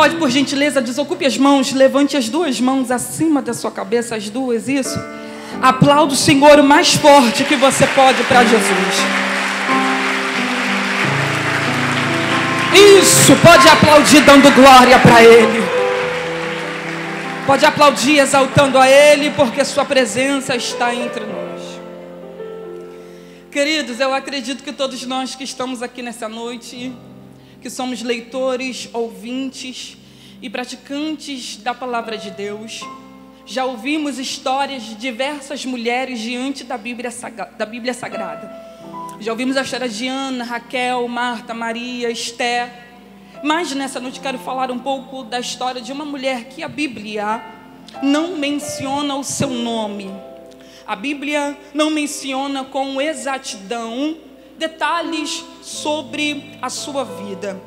pode, por gentileza, desocupe as mãos, levante as duas mãos acima da sua cabeça, as duas, isso. Aplauda o Senhor o mais forte que você pode para Jesus. Isso, pode aplaudir dando glória para Ele. Pode aplaudir exaltando a Ele, porque Sua presença está entre nós. Queridos, eu acredito que todos nós que estamos aqui nessa noite, que somos leitores, ouvintes e praticantes da palavra de Deus, já ouvimos histórias de diversas mulheres diante da Bíblia, da Bíblia Sagrada. Já ouvimos a história de Ana, Raquel, Marta, Maria, Esté. Mas nessa noite quero falar um pouco da história de uma mulher que a Bíblia não menciona o seu nome. A Bíblia não menciona com exatidão detalhes sobre a sua vida.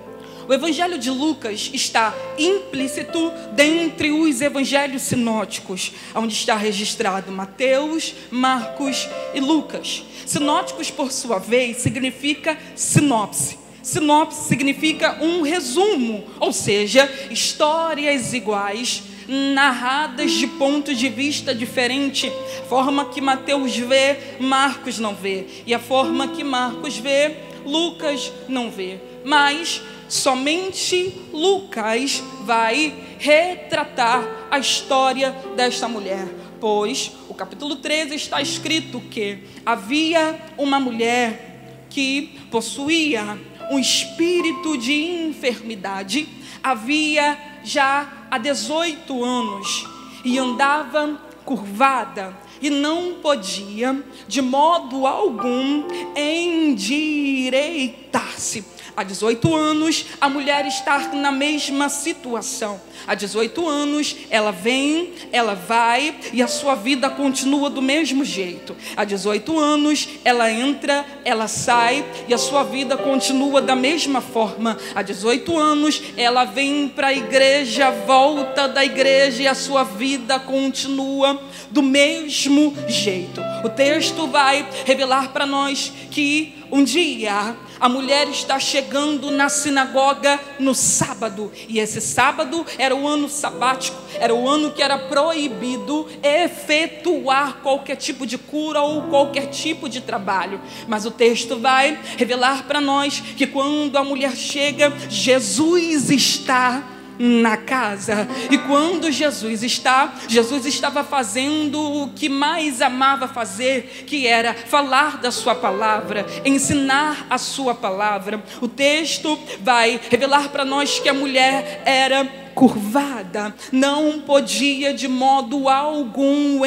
O Evangelho de Lucas está implícito dentre os evangelhos sinóticos, onde está registrado Mateus, Marcos e Lucas. Sinóticos, por sua vez, significa sinopse. Sinopse significa um resumo, ou seja, histórias iguais narradas de ponto de vista diferente. Forma que Mateus vê, Marcos não vê. E a forma que Marcos vê, Lucas não vê. Mas somente Lucas vai retratar a história desta mulher. Pois o capítulo 13 está escrito que havia uma mulher que possuía um espírito de enfermidade, havia já há 18 anos e andava curvada e não podia de modo algum endireitar-se. Há 18 anos, a mulher está na mesma situação. Há 18 anos, ela vem, ela vai e a sua vida continua do mesmo jeito. Há 18 anos, ela entra, ela sai e a sua vida continua da mesma forma. Há 18 anos, ela vem para a igreja, volta da igreja e a sua vida continua do mesmo jeito. O texto vai revelar para nós que um dia a mulher está chegando na sinagoga no sábado, e esse sábado era o ano sabático, era o ano que era proibido efetuar qualquer tipo de cura ou qualquer tipo de trabalho. Mas o texto vai revelar para nós que quando a mulher chega, Jesus está na casa. E quando Jesus está, Jesus estava fazendo o que mais amava fazer, que era falar da sua palavra, ensinar a sua palavra. O texto vai revelar para nós que a mulher era curvada, não podia de modo algum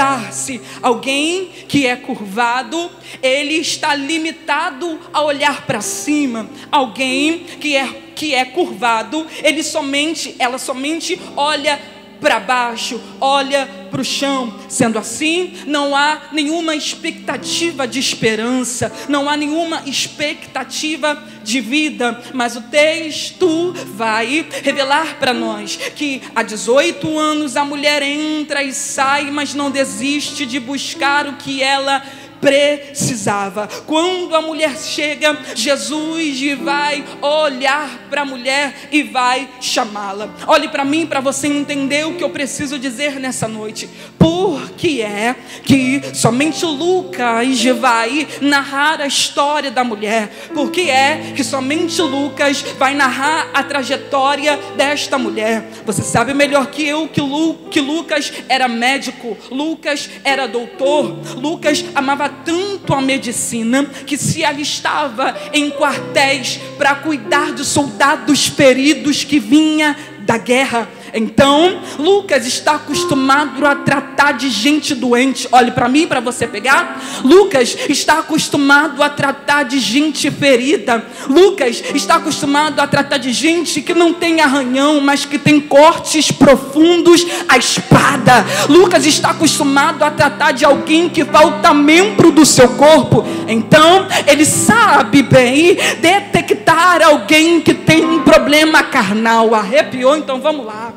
endireitar-se. Alguém que é curvado, ele está limitado a olhar para cima. Alguém que é que é curvado, ele somente, ela somente olha para baixo, olha para o chão. Sendo assim, não há nenhuma expectativa de esperança, não há nenhuma expectativa de vida, mas o texto vai revelar para nós que há 18 anos a mulher entra e sai, mas não desiste de buscar o que ela precisava. Quando a mulher chega, Jesus vai olhar para a mulher e vai chamá-la. Olhe para mim para você entender o que eu preciso dizer nessa noite. Por que é que somente Lucas vai narrar a história da mulher? Por que é que somente Lucas vai narrar a trajetória desta mulher? Você sabe melhor que eu que, Lu, que Lucas era médico, Lucas era doutor, Lucas amava tanto a medicina que se alistava em quartéis para cuidar de soldados feridos que vinha da guerra. Então, Lucas está acostumado a tratar de gente doente. Olhe para mim para você pegar. Lucas está acostumado a tratar de gente ferida. Lucas está acostumado a tratar de gente que não tem arranhão, mas que tem cortes profundos à espada. Lucas está acostumado a tratar de alguém que falta membro do seu corpo. Então, ele sabe bem detectar alguém que tem um problema carnal. Arrepiou? Então vamos lá.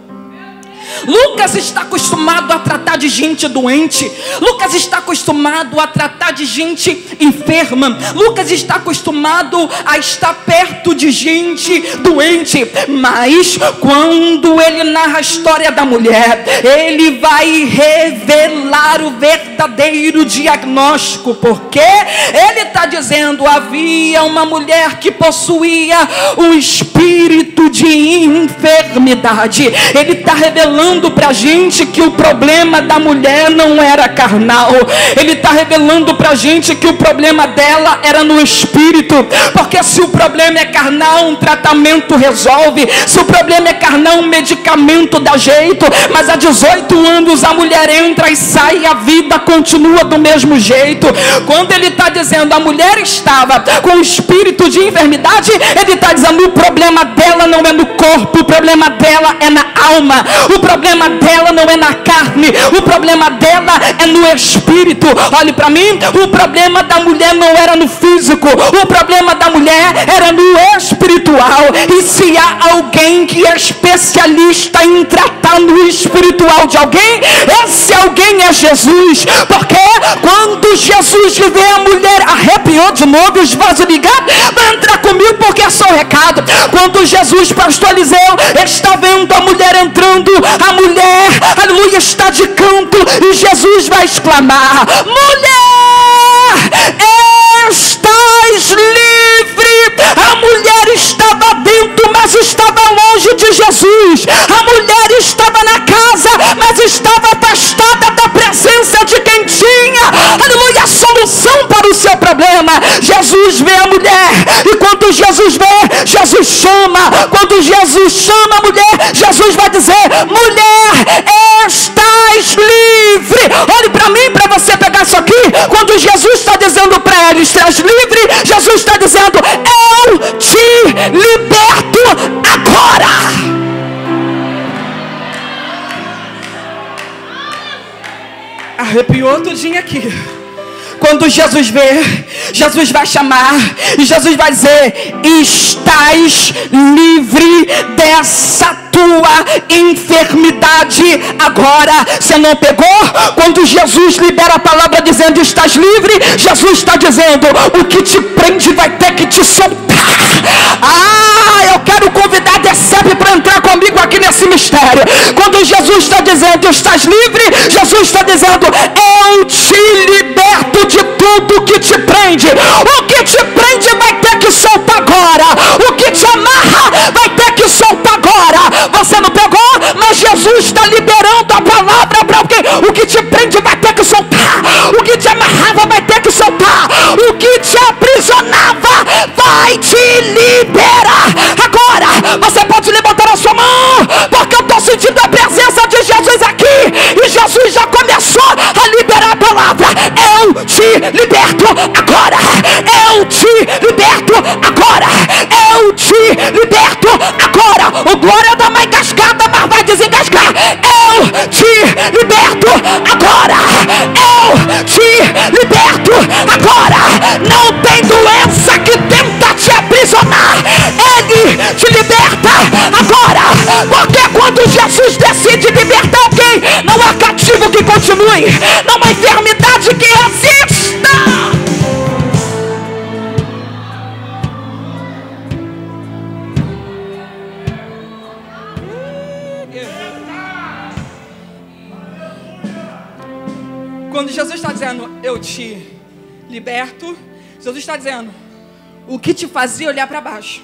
Lucas está acostumado a tratar de gente doente. Lucas está acostumado a tratar de gente enferma. Lucas está acostumado a estar perto de gente doente. Mas quando ele narra a história da mulher, ele vai revelar o verdadeiro diagnóstico. Porque ele está dizendo: havia uma mulher que possuía um espírito de enfermidade. Ele está revelando revelando para a gente que o problema da mulher não era carnal, ele está revelando para a gente que o problema dela era no espírito, porque se o problema é carnal, um tratamento resolve, se o problema é carnal, um medicamento dá jeito, mas há 18 anos a mulher entra e sai e a vida continua do mesmo jeito. Quando ele está dizendo a mulher estava com espírito de enfermidade, ele está dizendo o problema dela não é no corpo, o problema dela é na alma, o problema dela não é na carne, o problema dela é no espírito. Olhe para mim, o problema da mulher não era no físico, o problema da mulher era no espiritual. E se há alguém que é especialista em tratar no espiritual de alguém, esse alguém é Jesus. Porque quando Jesus vê a mulher, arrepiou de novo os vasos ligados, vai entrar comigo porque é só recado. Quando Jesus, pastor Eliseu, está vendo a mulher entrando, a mulher, aleluia, está de canto e Jesus vai exclamar: Mulher, estás livre. A mulher estava dentro, mas estava longe de Jesus. A mulher estava na casa, mas estava o seu problema. Jesus vê a mulher, e quando Jesus vê, Jesus chama. Quando Jesus chama a mulher, Jesus vai dizer: Mulher, estás livre. Olhe para mim, para você pegar isso aqui. Quando Jesus está dizendo para ela: Estás livre, Jesus está dizendo: Eu te liberto agora. Arrepiou tudinho aqui. Quando Jesus vê, Jesus vai chamar e Jesus vai dizer: Estás livre dessa tua enfermidade agora. Você não pegou? Quando Jesus libera a palavra dizendo: Estás livre, Jesus está dizendo: O que te prende vai ter que te soltar. Ah, eu quero convidar Decep para entrar comigo aqui nesse mistério. Quando Jesus está dizendo: Estás livre, Jesus está dizendo: Eu te liberto de tudo que te prende. O que te prende vai ter que soltar agora. Quando Jesus está dizendo, eu te liberto, Jesus está dizendo, o que te fazia olhar para baixo,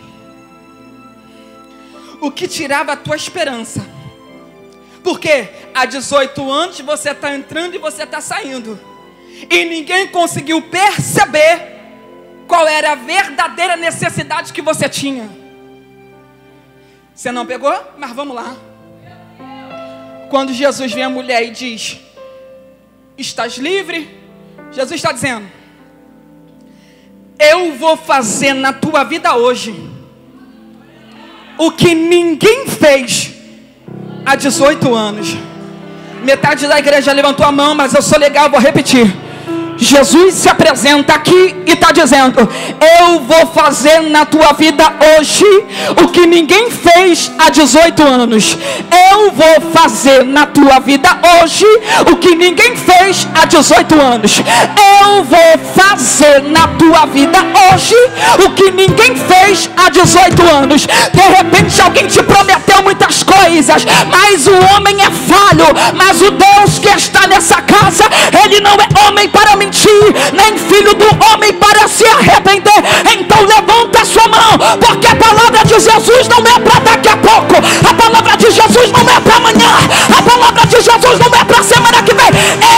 o que tirava a tua esperança, porque há 18 anos você está entrando e você está saindo, e ninguém conseguiu perceber qual era a verdadeira necessidade que você tinha. Você não pegou? Mas vamos lá. Quando Jesus vem a mulher e diz: Estás livre? Jesus está dizendo: Eu vou fazer na tua vida hoje o que ninguém fez há 18 anos. Metade da igreja levantou a mão, mas eu sou legal, vou repetir. Jesus se apresenta aqui e está dizendo: Eu vou fazer na tua vida hoje o que ninguém fez há 18 anos. Eu vou fazer na tua vida hoje o que ninguém fez há 18 anos. Eu vou fazer na tua vida hoje o que ninguém fez há 18 anos. De repente alguém te prometeu muitas coisas, mas o homem é falho. Mas o Deus que está nessa casa, ele não é homem para mentir, nem filho do homem para se arrepender. Então levanta a sua mão, porque a palavra de Jesus não é para daqui a pouco, a palavra de Jesus não é para amanhã, a palavra de Jesus não é para semana que vem.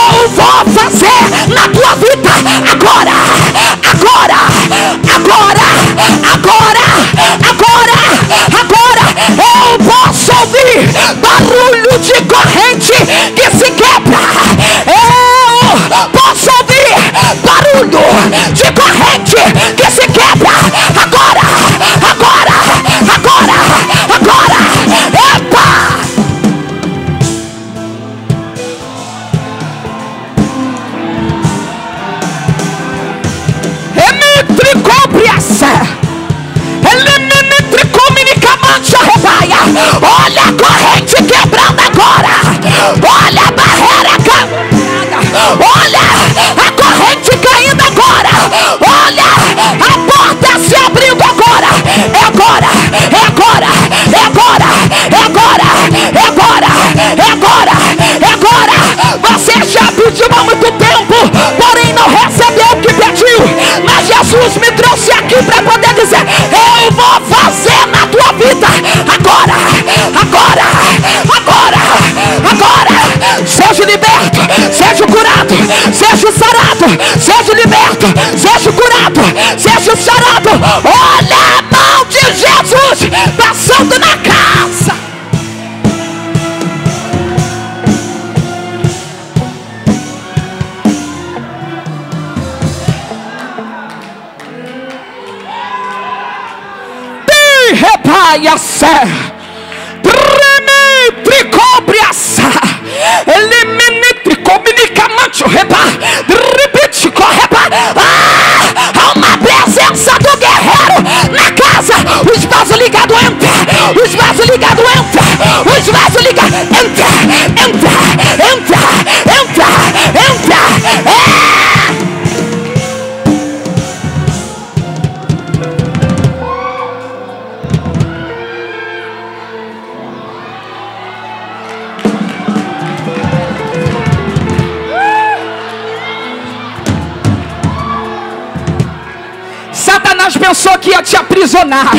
Te aprisionar,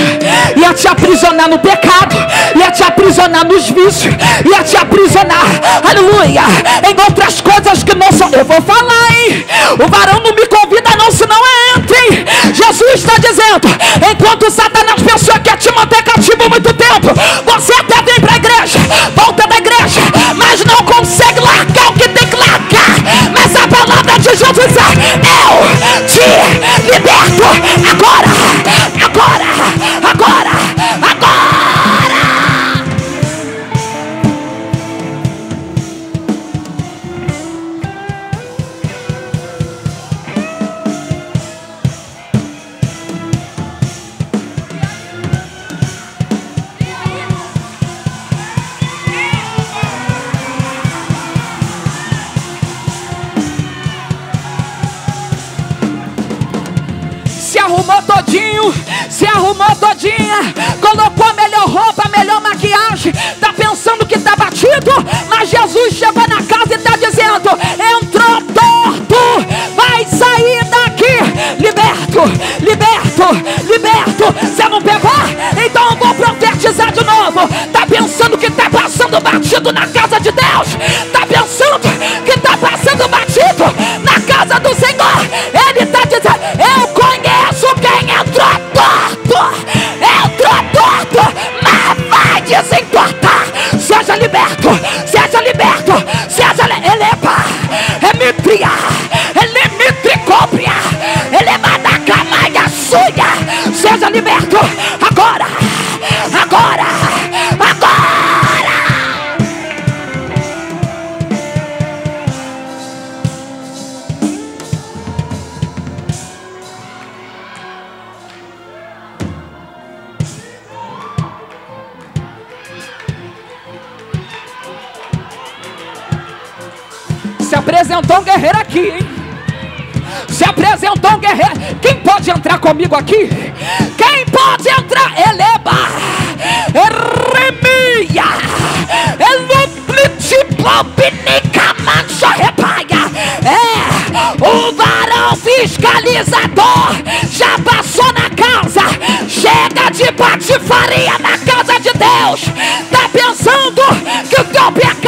ia te aprisionar no pecado, ia te aprisionar nos vícios, ia te aprisionar, aleluia, em outras coisas que não são. Eu vou falar, hein? O varão não me convida, não, senão é entre, hein? Jesus está dizendo: enquanto Satanás pensou que ia te manter cativo muito tempo, você até vem para a igreja, volta da igreja, mas não consegue largar o que tem que largar. Mas a palavra de Jesus é: Eu te liberto agora, agora, Yeah. Entrar comigo aqui? Quem pode entrar? Eleba, Eremia, Eluplitiplopnica Mancha Repaia. É, o varão fiscalizador já passou na casa. Chega de patifaria na casa de Deus. Tá pensando que o teu pecado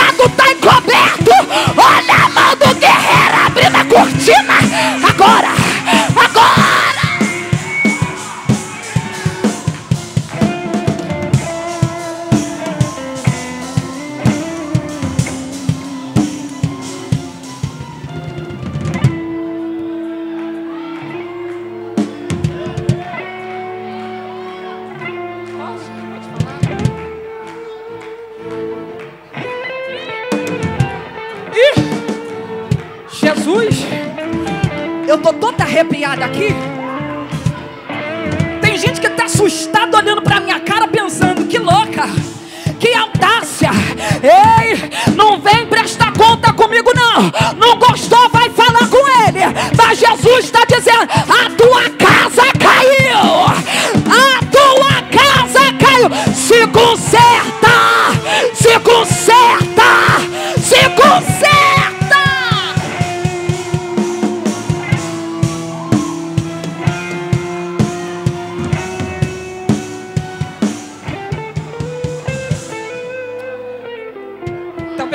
Ei, não vem prestar conta comigo não. Não gostou, vai falar com ele. Mas Jesus está dizendo: a tua casa caiu. A tua casa caiu. Se conserta.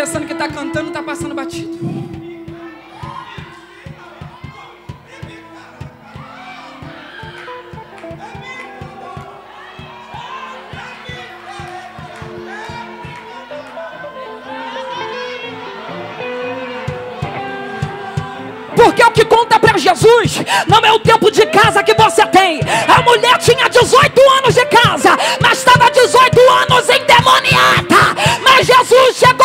Pensando que tá cantando, tá passando batido. Porque o que conta para Jesus não é o tempo de casa que você tem. A mulher tinha 18 anos de casa, mas estava 18 anos endemoniada. Mas Jesus chegou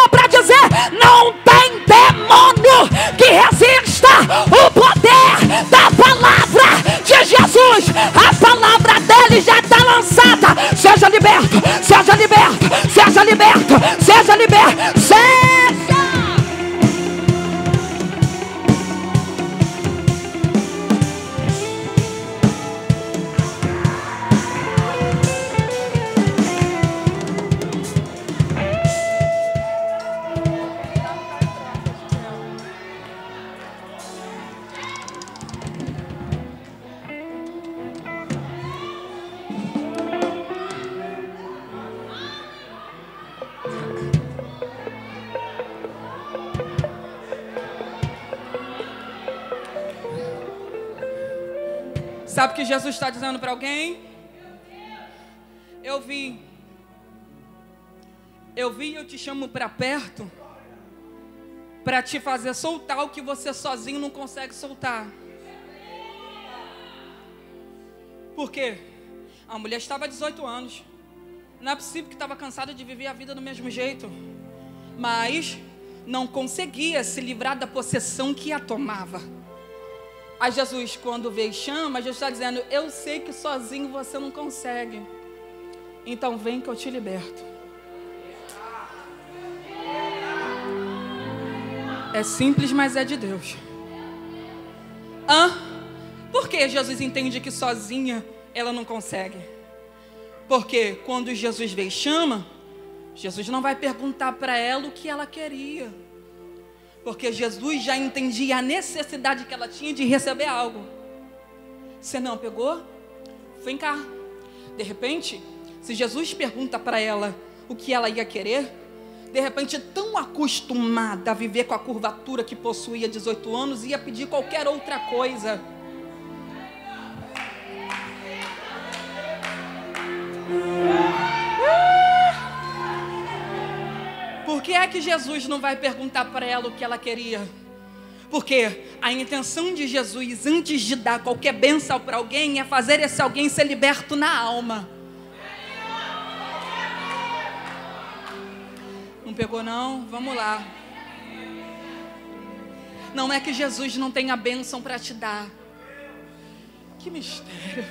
que resista o poder da palavra de Jesus. A palavra dele já está lançada. Seja liberto, seja liberto, seja liberto, seja liberto, seja. Sabe o que Jesus está dizendo para alguém? Eu vi. Eu vi e eu te chamo para perto para te fazer soltar o que você sozinho não consegue soltar. Por quê? A mulher estava há 18 anos. Não é possível que estava cansada de viver a vida do mesmo jeito. Mas não conseguia se livrar da possessão que a tomava. Aí Jesus, quando vê e chama, Jesus está dizendo: Eu sei que sozinho você não consegue. Então vem que eu te liberto. É simples, mas é de Deus. Hã? Por que Jesus entende que sozinha ela não consegue? Porque quando Jesus vem e chama, Jesus não vai perguntar para ela o que ela queria. Porque Jesus já entendia a necessidade que ela tinha de receber algo. Você não pegou? Vem cá. De repente, se Jesus pergunta para ela o que ela ia querer, de repente, tão acostumada a viver com a curvatura que possuía 18 anos, ia pedir qualquer outra coisa. Que é que Jesus não vai perguntar para ela o que ela queria? Porque a intenção de Jesus, antes de dar qualquer bênção para alguém, é fazer esse alguém ser liberto na alma. Não pegou, não? Vamos lá. Não é que Jesus não tenha bênção para te dar. Que mistério.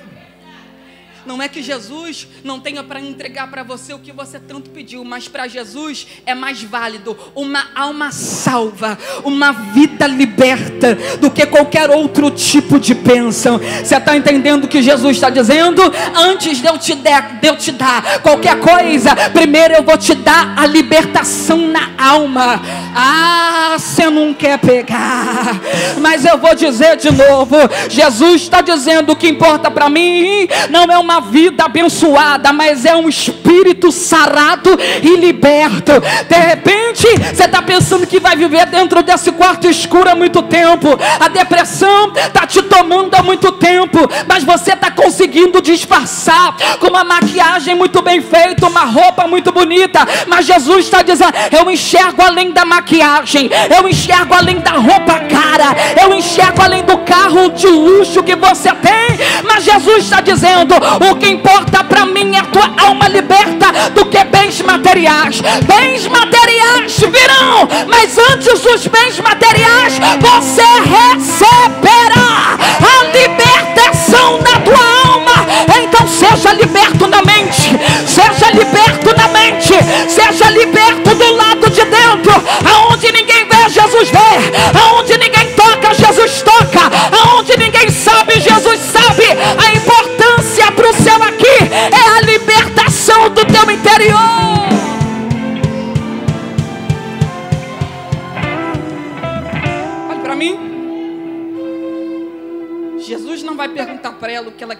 Não é que Jesus não tenha para entregar para você o que você tanto pediu, mas para Jesus é mais válido uma alma salva, uma vida liberta do que qualquer outro tipo de bênção. Você está entendendo o que Jesus está dizendo? Antes de eu, te der, de eu te dar qualquer coisa, primeiro eu vou te dar a libertação na alma. Ah, você não quer pegar, mas eu vou dizer de novo: Jesus está dizendo o que importa para mim não é uma vida abençoada, mas é um espírito sarado e liberto. De repente, você está pensando que vai viver dentro desse quarto escuro há muito tempo, a depressão está te tomando há muito tempo, mas você está conseguindo disfarçar com uma maquiagem muito bem feita, uma roupa muito bonita, mas Jesus está dizendo: Eu enxergo além da maquiagem, eu enxergo além da roupa cara, eu enxergo além do carro de luxo que você tem, mas Jesus está dizendo: O que importa para mim é a tua alma liberta do que bens materiais. Bens materiais virão, mas antes dos bens materiais, você receberá a libertação na tua alma. Então seja liberto na mente, seja liberto na mente, seja liberto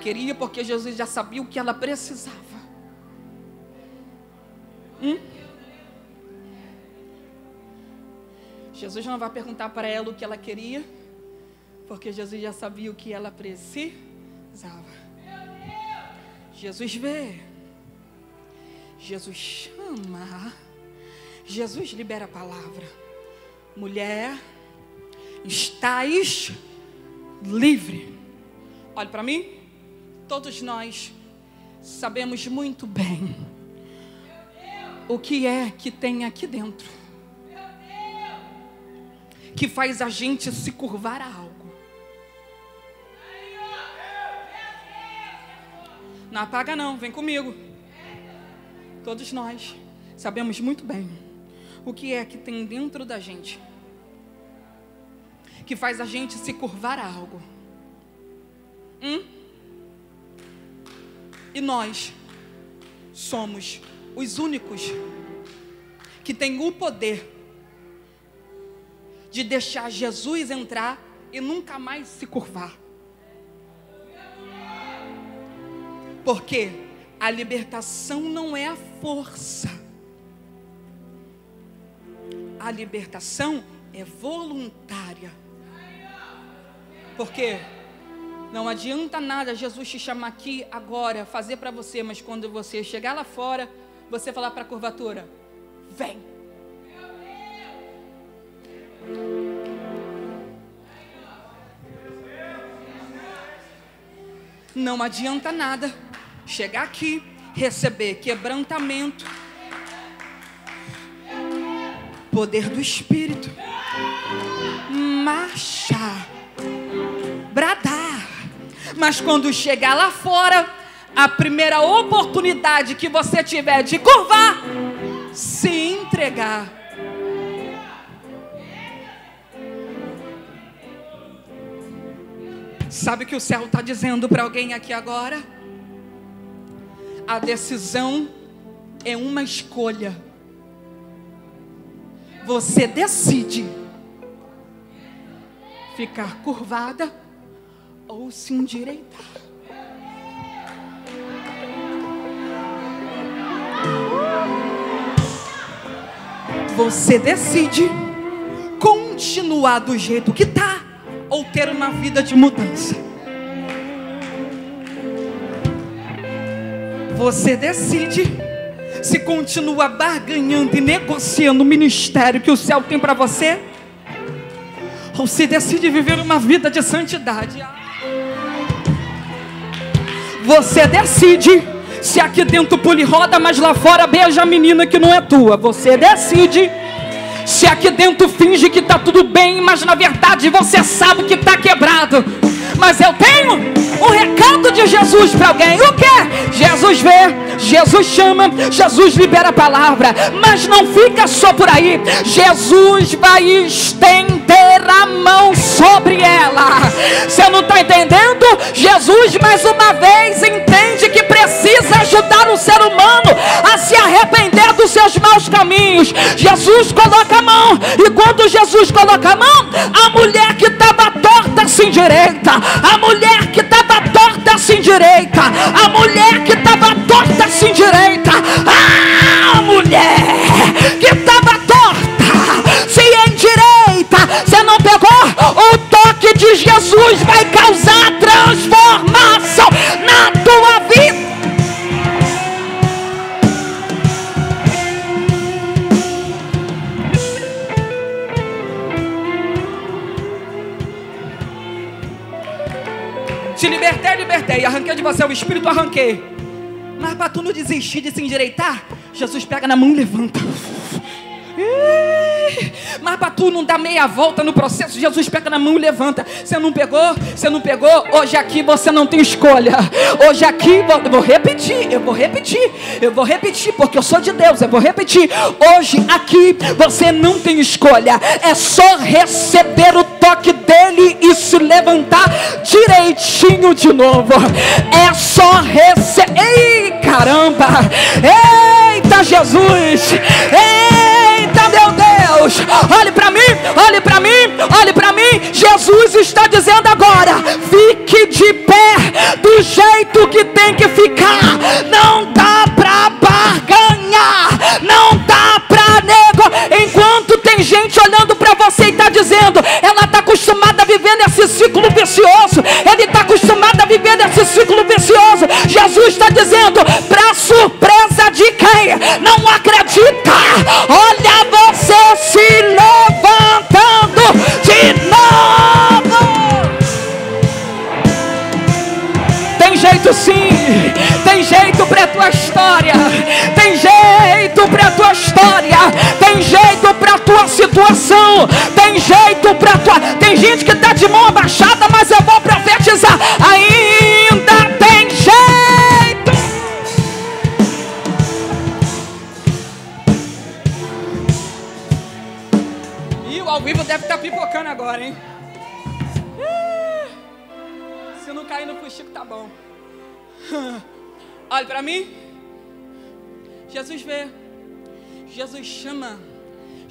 queria, porque Jesus já sabia o que ela precisava. Hum? Jesus não vai perguntar para ela o que ela queria, porque Jesus já sabia o que ela precisava. Jesus vê. Jesus chama. Jesus libera a palavra. Mulher, estás livre. Olhe para mim. Todos nós sabemos muito bem o que é que tem aqui dentro que faz a gente se curvar a algo. Não apaga não, vem comigo. Todos nós sabemos muito bem o que é que tem dentro da gente que faz a gente se curvar a algo. Hum? E nós somos os únicos que têm o poder de deixar Jesus entrar e nunca mais se curvar. Porque a libertação não é a força. A libertação é voluntária. Porque não adianta nada Jesus te chamar aqui agora, fazer para você, mas quando você chegar lá fora, você falar para a curvatura: vem. Não adianta nada chegar aqui, receber quebrantamento, poder do Espírito, marchar, mas quando chegar lá fora, a primeira oportunidade que você tiver de curvar, se entregar. Sabe o que o céu está dizendo para alguém aqui agora? A decisão é uma escolha. Você decide ficar curvada ou se endireitar. Você decide continuar do jeito que está ou ter uma vida de mudança. Você decide se continua barganhando e negociando o ministério que o céu tem para você, ou se decide viver uma vida de santidade. Você decide se aqui dentro pule roda, mas lá fora beija a menina que não é tua. Você decide se aqui dentro finge que está tudo bem, mas na verdade você sabe que está quebrado. Mas eu tenho um recado de Jesus para alguém. O que? Jesus vê, Jesus chama, Jesus libera a palavra, mas não fica só por aí. Jesus vai estender a mão sobre ela. Você não está entendendo? Jesus mais uma vez entende que precisa ajudar o ser humano a se arrepender dos seus maus caminhos. Jesus coloca a mão, e quando Jesus coloca a mão, a mulher que estava torta se endireita, a mulher que estava torta se endireita, a mulher que estava torta se endireita, a mulher que estava torta se endireita. Você não pegou? O toque de Jesus vai causar transformação libertei. Arranquei de você o espírito, arranquei. Mas para tu não desistir de se endireitar, Jesus pega na mão e levanta. Mas para tu não dar meia volta no processo, Jesus pega na mão e levanta. Você não pegou? Você não pegou? Hoje aqui você não tem escolha. Hoje aqui, eu vou repetir, eu vou repetir, eu vou repetir, porque eu sou de Deus, eu vou repetir. Hoje aqui você não tem escolha. É só receber o toque dele e se levantar direitinho de novo. É só receber. Ei, caramba! Eita, Jesus! Eita, meu Deus! Olhe para mim, olhe para mim, olhe para mim. Jesus está dizendo agora: fique de pé do jeito que tem que ficar. Não dá para barganhar,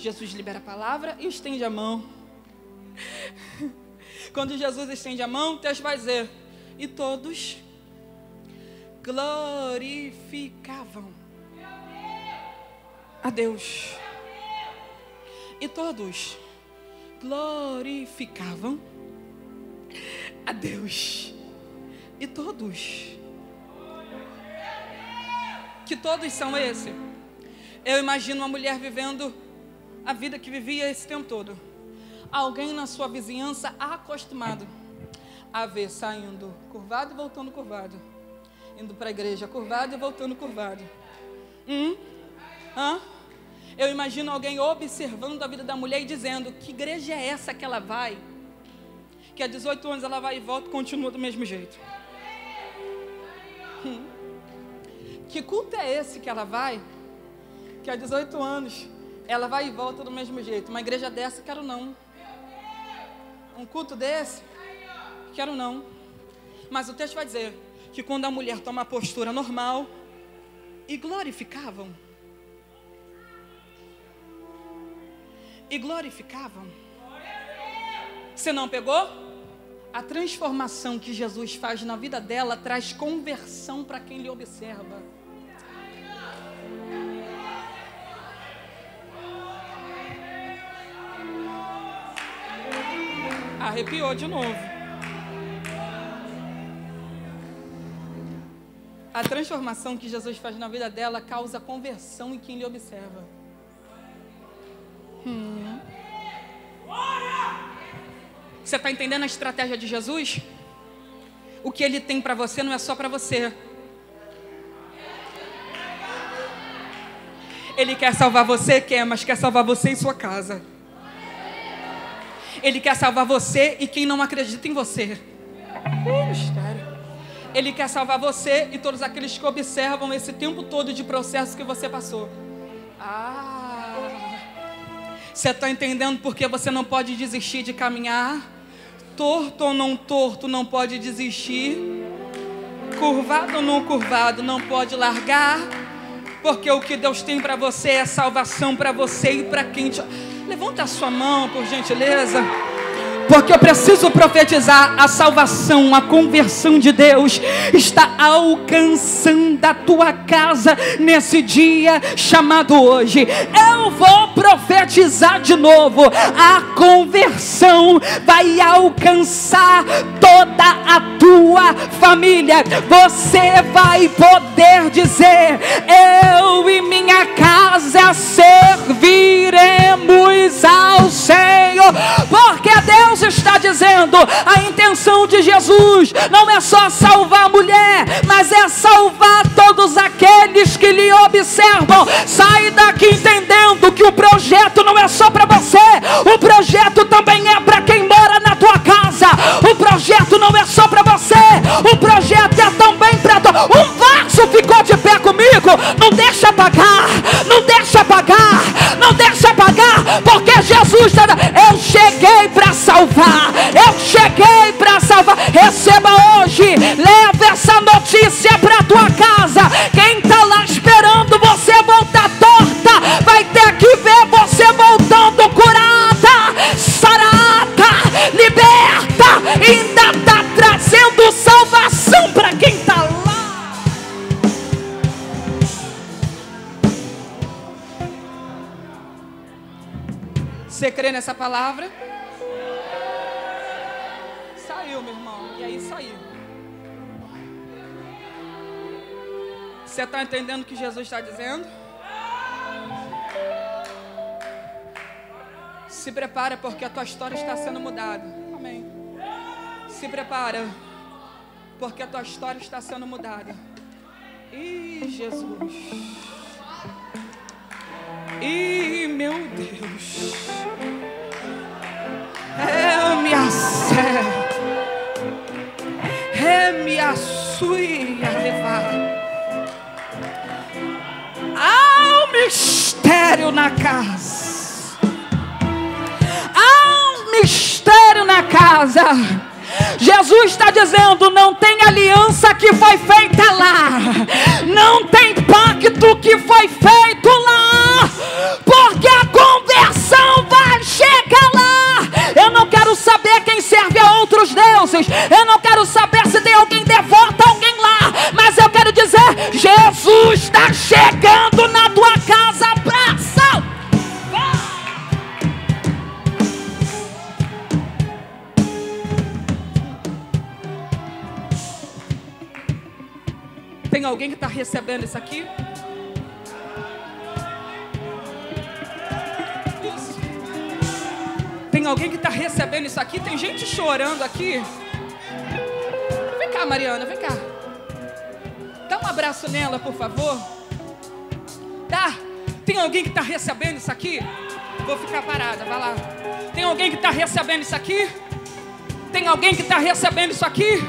Jesus libera a palavra e estende a mão. Quando Jesus estende a mão, texto vai dizer: E todos glorificavam a Deus. E todos glorificavam a Deus. E todos. Que todos são esse? Eu imagino uma mulher vivendo a vida que vivia esse tempo todo. Alguém na sua vizinhança acostumado a ver saindo curvado e voltando curvado. Indo para a igreja curvado e voltando curvado. Hum? Hã? Eu imagino alguém observando a vida da mulher e dizendo: Que igreja é essa que ela vai? Que há 18 anos ela vai e volta e continua do mesmo jeito. Hum. Que culto é esse que ela vai? Que há 18 anos ela vai e volta do mesmo jeito. Uma igreja dessa, quero não. Um culto desse, quero não. Mas o texto vai dizer que quando a mulher toma a postura normal e glorificavam, e glorificavam. Você não pegou? A transformação que Jesus faz na vida dela traz conversão para quem lhe observa. Arrepiou de novo. A transformação que Jesus faz na vida dela causa conversão em quem lhe observa. Hum. Você está entendendo a estratégia de Jesus? O que ele tem para você não é só para você. Ele quer salvar você, quer, mas quer salvar você em sua casa. Ele quer salvar você e quem não acredita em você. Mistério. Ele quer salvar você e todos aqueles que observam esse tempo todo de processo que você passou. Ah, você está entendendo porque você não pode desistir de caminhar? Torto ou não torto, não pode desistir. Curvado ou não curvado, não pode largar. Porque o que Deus tem para você é salvação para você e para quem te. Levanta a sua mão, por gentileza. Porque eu preciso profetizar a salvação, a conversão de Deus está alcançando a tua casa nesse dia chamado hoje. Eu vou profetizar de novo. A conversão vai alcançar toda a tua família. Você vai poder dizer: Eu e minha casa serviremos ao Senhor, porque Deus Deus está dizendo: a intenção de Jesus não é só salvar a mulher, mas é salvar todos aqueles que lhe observam. Sai daqui entendendo que o projeto não é só para você, o projeto também é para quem mora na tua casa. O projeto não é só para você, o projeto é também para tu. Crê nessa palavra? Você está entendendo o que Jesus está dizendo? Se prepara porque a tua história está sendo mudada. Amém. Se prepara porque a tua história está sendo mudada. Ih, Jesus. Ih, meu Deus. Suia levar. Há um mistério na casa. Há um mistério na casa. Jesus está dizendo: não tem aliança que foi feita lá, não tem pacto que foi feito lá, porque a conversão vai chegar lá. Eu não quero saber quem serve a outros deuses, eu não quero saber Jesus está chegando na tua casa para salvar. Tem alguém que está recebendo isso aqui? Tem alguém que está recebendo isso aqui? Tem gente chorando aqui. Vem cá, Mariana, vem cá. Abraço nela, por favor. Dá. Tem alguém que está recebendo isso aqui? Vou ficar parada, vai lá. Tem alguém que está recebendo isso aqui? Tem alguém que está recebendo isso aqui?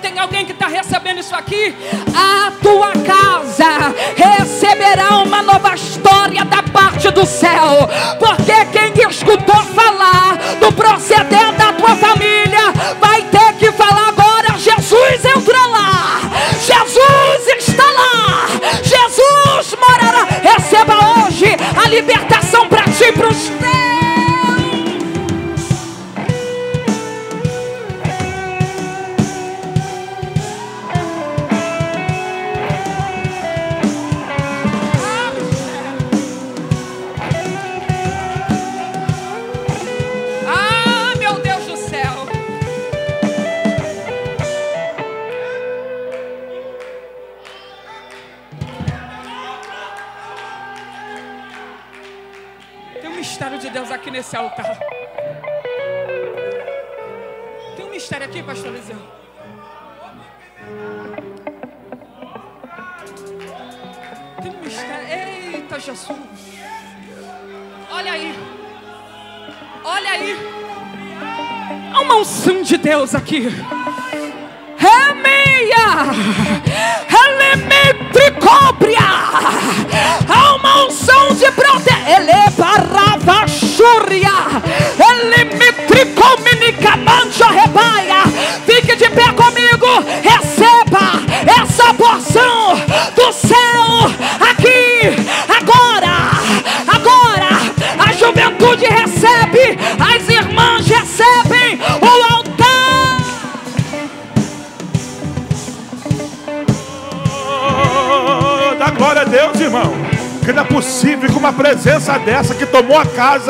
Tem alguém que está recebendo isso aqui? A tua casa receberá uma nova história da parte do céu. Porque quem escutou falar do proceder da tua família vai ter que falar agora: Jesus entrou lá, Jesus está lá, Jesus morará. Receba hoje a libertação para ti e para os teus. Nesse altar. Tem um mistério aqui, pastor Eliseu. Tem um mistério. Eita, Jesus. Olha aí. Olha aí. Há uma unção de Deus aqui. Ele me tricópria. Há uma unção de proteção. Ele parava Ele me tricominicamante rebaia. Fique de pé comigo. Receba essa porção do céu aqui, agora, agora. A juventude recebe, as irmãs recebem o altar. Oh, dá glória a Deus, irmão. Que não é possível que uma presença dessa que tomou a casa